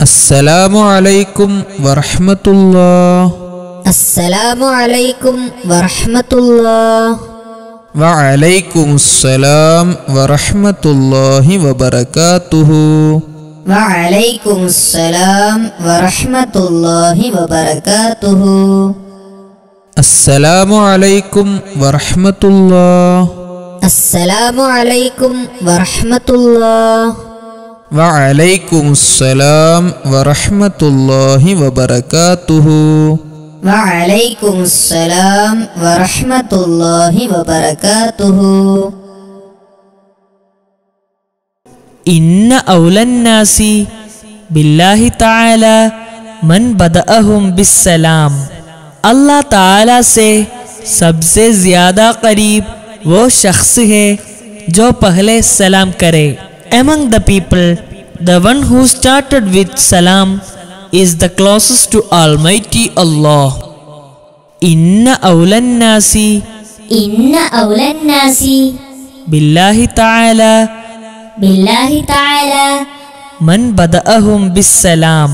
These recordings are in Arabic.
السلام عليكم ورحمة الله. السلام عليكم ورحمة الله. وعليكم السلام ورحمة الله وبركاته. وعليكم السلام ورحمة الله وبركاته. السلام عليكم وعلیکم السلام ورحمۃ اللہ وبرکاتہ وعلیکم السلام ورحمۃ اللہ وبرکاتہ ان اول الناس باللہ تعالی من بدأہم بالسلام اللہ تعالی سے سب سے زیادہ قریب وہ شخص ہے جو پہلے سلام کرے among the people the one who started with salam is the closest to Almighty Allah إن أولى الناس إن أولى الناس بالله تعالى بالله تعالى من بدأهم بالسلام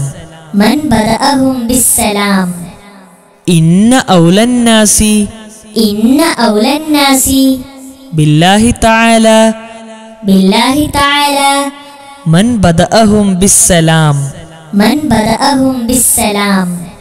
من بدأهم بالسلام إن أولى الناس إن أولى الناس بالله تعالى بالله تعالى. من بدأهم بالسلام. من بدأهم بالسلام.